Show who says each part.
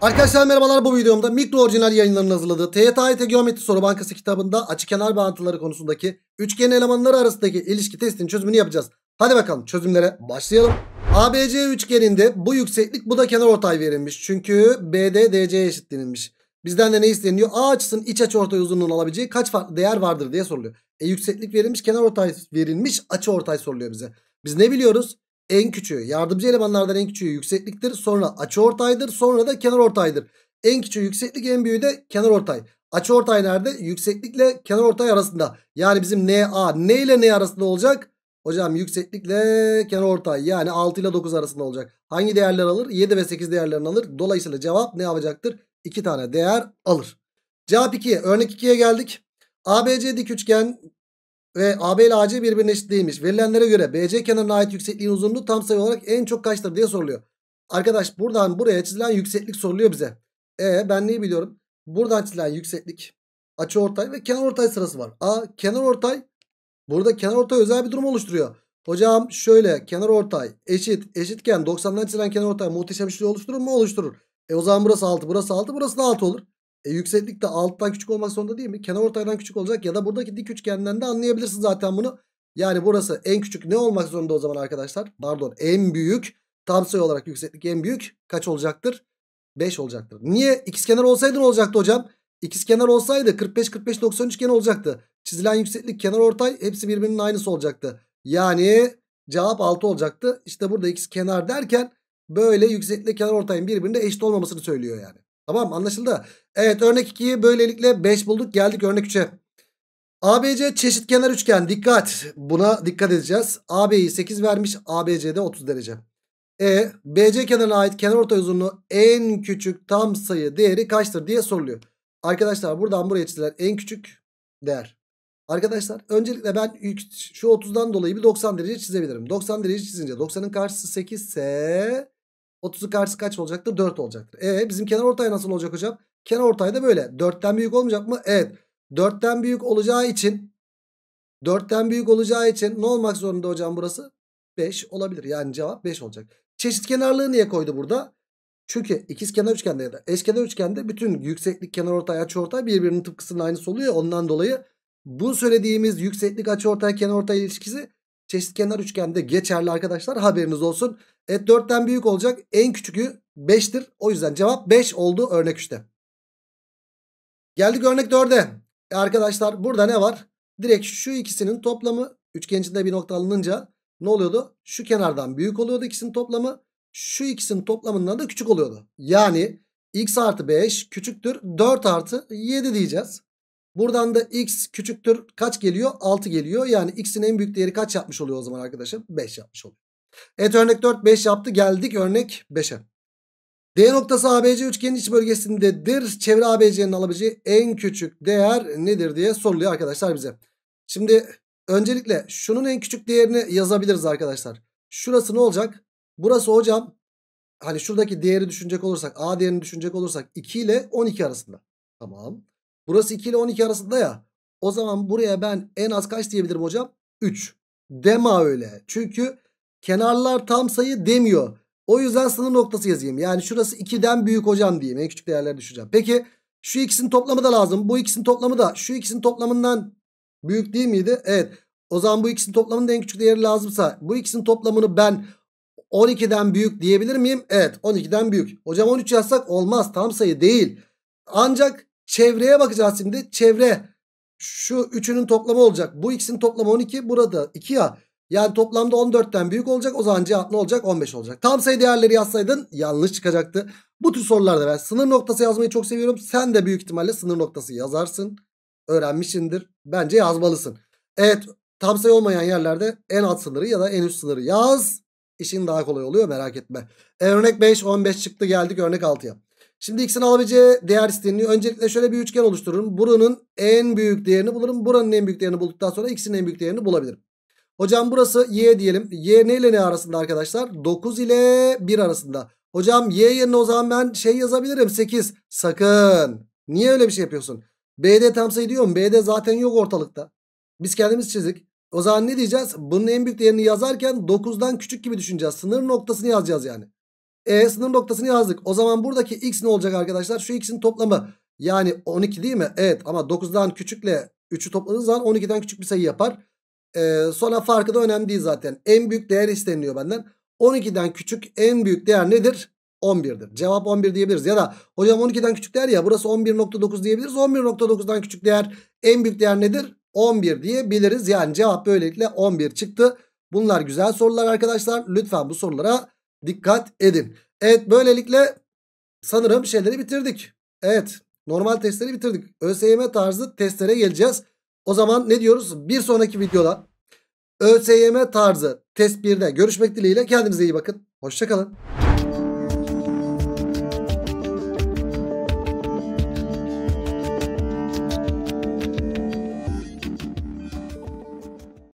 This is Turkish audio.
Speaker 1: Arkadaşlar merhabalar bu videomda mikro orijinal yayınlarının hazırladığı TYT Geometri Soru Bankası kitabında açık kenar bağıntıları konusundaki üçgen elemanları arasındaki ilişki testinin çözümünü yapacağız. Hadi bakalım çözümlere başlayalım. ABC üçgeninde bu yükseklik bu da kenar ortay verilmiş. Çünkü BD DC'ye eşit. Bizden de ne isteniyor? A açısının iç açı ortay uzunluğunun alabileceği kaç farklı değer vardır diye soruluyor. E yükseklik verilmiş kenar ortay verilmiş açı ortay soruluyor bize. Biz ne biliyoruz? En küçüğü yardımcı elemanlardan en küçüğü yüksekliktir. Sonra açı ortaydır. Sonra da kenar ortaydır. En küçüğü yükseklik en büyüğü de kenar ortay. Açı ortay nerede? Yükseklikle kenar ortay arasında. Yani bizim NA ne ile ne arasında olacak? Hocam yükseklikle kenar ortay yani 6 ile 9 arasında olacak. Hangi değerler alır? 7 ve 8 değerlerini alır. Dolayısıyla cevap ne yapacaktır? 2 tane değer alır. Cevap 2'ye. Örnek 2'ye geldik. ABC dik üçgen ve AB ile AC birbirine eşit değilmiş. Verilenlere göre BC kenarına ait yüksekliğin uzunluğu tam sayı olarak en çok kaçtır diye soruluyor. Arkadaş buradan buraya çizilen yükseklik soruluyor bize. E ben neyi biliyorum? Buradan çizilen yükseklik açı ortay ve kenar ortay sırası var. A kenar ortay burada kenar ortay özel bir durum oluşturuyor. Hocam şöyle kenar ortay eşit eşitken 90'dan çizilen kenar ortay muhteşem üçlü oluşturur mu? Oluşturur. E o zaman burası 6 burası 6 burası da 6 olur. E yükseklik de alttan küçük olmak zorunda değil mi? Kenar ortaydan küçük olacak ya da buradaki dik üçgenden de anlayabilirsin zaten bunu. Yani burası en küçük ne olmak zorunda o zaman arkadaşlar? Pardon en büyük tam sayı olarak yükseklik en büyük kaç olacaktır? 5 olacaktır. Niye? İkizkenar olsaydı ne olacaktı hocam? İkizkenar olsaydı 45 45 90 üçgen olacaktı. Çizilen yükseklik kenar ortay hepsi birbirinin aynısı olacaktı. Yani cevap 6 olacaktı. İşte burada ikizkenar derken böyle yükseklik kenar ortayın birbirine eşit olmamasını söylüyor yani. Tamam anlaşıldı. Evet örnek 2'yi böylelikle 5 bulduk. Geldik örnek 3'e. ABC çeşitkenar üçgen. Dikkat. Buna dikkat edeceğiz. AB'yi 8 vermiş. ABC'de 30 derece. E BC kenarına ait kenarortay uzunluğu en küçük tam sayı değeri kaçtır diye soruluyor. Arkadaşlar buradan buraya çizilen en küçük değer. Arkadaşlar öncelikle ben şu 30'dan dolayı bir 90 derece çizebilirim. 90 derece çizince 90'ın karşısı 8 ise 30'un karşısı kaç olacaktır? 4 olacaktır. E bizim kenar ortay nasıl olacak hocam? Kenar ortay da böyle. 4'ten büyük olmayacak mı? Evet. 4'ten büyük olacağı için 4'ten büyük olacağı için ne olmak zorunda hocam burası? 5 olabilir. Yani cevap 5 olacak. Çeşit kenarlığı niye koydu burada? Çünkü ikiz kenar üçgende ya da eşkenar üçgende bütün yükseklik kenar ortay açı ortay birbirinin tıpkısının aynısı oluyor. Ondan dolayı bu söylediğimiz yükseklik açı ortay kenar ortay ilişkisi çeşit kenar üçgende geçerli arkadaşlar. Haberiniz olsun. Evet 4'ten büyük olacak. En küçükü 5'tir. O yüzden cevap 5 oldu örnek 3'te. Geldik örnek 4'e. E arkadaşlar burada ne var? Direkt şu ikisinin toplamı üçgen içinde bir nokta alınınca ne oluyordu? Şu kenardan büyük oluyordu ikisinin toplamı. Şu ikisinin toplamından da küçük oluyordu. Yani x artı 5 küçüktür 4 artı 7 diyeceğiz. Buradan da x küçüktür kaç geliyor? 6 geliyor. Yani x'in en büyük değeri kaç yapmış oluyor o zaman arkadaşım? 5 yapmış oluyor. Evet örnek 4 5 yaptı. Geldik örnek 5'e. D noktası ABC üçgenin iç bölgesindedir. Çevre ABC'nin alabileceği en küçük değer nedir diye soruluyor arkadaşlar bize. Şimdi öncelikle şunun en küçük değerini yazabiliriz arkadaşlar. Şurası ne olacak? Burası hocam hani şuradaki değeri düşünecek olursak A değerini düşünecek olursak 2 ile 12 arasında. Tamam. Burası 2 ile 12 arasında ya. O zaman buraya ben en az kaç diyebilirim hocam? 3. Deme öyle. Çünkü kenarlar tam sayı demiyor. O yüzden sınır noktası yazayım. Yani şurası 2'den büyük hocam diyeyim. En küçük değerleri düşeceğim. Peki şu ikisinin toplamı da lazım. Bu ikisinin toplamı da şu ikisinin toplamından büyük değil miydi? Evet. O zaman bu ikisinin toplamının en küçük değeri lazımsa bu ikisinin toplamını ben 12'den büyük diyebilir miyim? Evet 12'den büyük. Hocam 13 yazsak olmaz tam sayı değil. Ancak çevreye bakacağız şimdi. Çevre şu üçünün toplamı olacak. Bu ikisinin toplamı 12 burada 2 ya. Yani toplamda 14'ten büyük olacak. O zaman cevap ne olacak? 15 olacak. Tam sayı değerleri yazsaydın yanlış çıkacaktı. Bu tür sorularda ben sınır noktası yazmayı çok seviyorum. Sen de büyük ihtimalle sınır noktası yazarsın. Öğrenmişsindir. Bence yazmalısın. Evet tam sayı olmayan yerlerde en alt sınırı ya da en üst sınırı yaz. İşin daha kolay oluyor merak etme. E, örnek 5 15 çıktı geldik örnek 6'ya. Şimdi x'in alabileceği değer isteniyor. Öncelikle şöyle bir üçgen oluştururum. Buranın en büyük değerini bulurum. Buranın en büyük değerini bulduktan sonra x'in en büyük değerini bulabilirim. Hocam burası y diyelim. Y ne ile ne arasında arkadaşlar? 9 ile 1 arasında. Hocam y yerine o zaman ben şey yazabilirim 8. Sakın. Niye öyle bir şey yapıyorsun? BD tam sayı diyorum. BD zaten yok ortalıkta. Biz kendimiz çizdik. O zaman ne diyeceğiz? Bunun en büyük değerini yazarken 9'dan küçük gibi düşüneceğiz. Sınır noktasını yazacağız yani. E sınır noktasını yazdık. O zaman buradaki x ne olacak arkadaşlar? Şu x'in toplamı. Yani 12 değil mi? Evet ama 9'dan küçükle 3'ü topladığınız zaman 12'den küçük bir sayı yapar. Ee, sonra farkı da önemli değil zaten. En büyük değer isteniliyor benden. 12'den küçük en büyük değer nedir? 11'dir. Cevap 11 diyebiliriz. Ya da hocam 12'den küçük değer ya burası 11.9 diyebiliriz. 11.9'dan küçük değer en büyük değer nedir? 11 diyebiliriz. Yani cevap böylelikle 11 çıktı. Bunlar güzel sorular arkadaşlar. Lütfen bu sorulara dikkat edin. Evet böylelikle sanırım şeyleri bitirdik. Evet normal testleri bitirdik. ÖSYM tarzı testlere geleceğiz. O zaman ne diyoruz? Bir sonraki videoda ÖSYM tarzı test 1'de görüşmek dileğiyle kendinize iyi bakın. Hoşçakalın.